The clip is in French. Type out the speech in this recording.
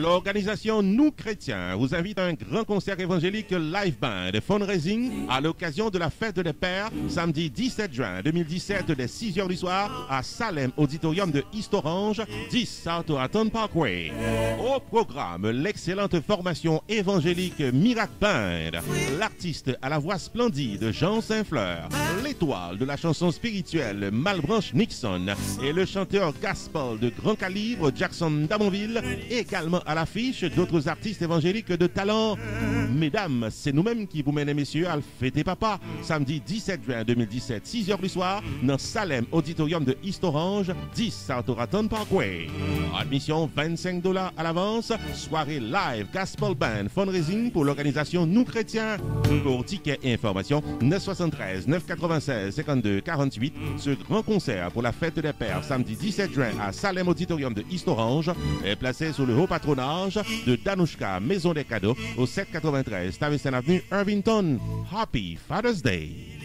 L'organisation Nous Chrétiens vous invite à un grand concert évangélique live band fundraising à l'occasion de la fête des Pères, samedi 17 juin 2017 dès 6h du soir à Salem Auditorium de East Orange, 10 South Parkway. Au programme, l'excellente formation évangélique Miracle Band, l'artiste à la voix splendide Jean Saint-Fleur, l'étoile de la chanson spirituelle Malbranche Nixon et le chanteur gospel de grand calibre Jackson Damonville, également à l'affiche d'autres artistes évangéliques de talent. Mesdames, c'est nous-mêmes qui vous menons, messieurs, à le fêter papa, samedi 17 juin 2017, 6h du soir, dans Salem Auditorium de East Orange, 10 South Parkway. Admission 25 dollars à l'avance, soirée live Gospel Band fundraising pour l'organisation Nous Chrétiens. Pour tickets et informations, 973 996 52 48. Ce grand concert pour la fête des Pères, samedi 17 juin à Salem Auditorium de East Orange, est placé sous le haut patronage de Danushka Maison des Cadeaux au 793 Stuyvesant Avenue, Irvington. Happy Father's Day.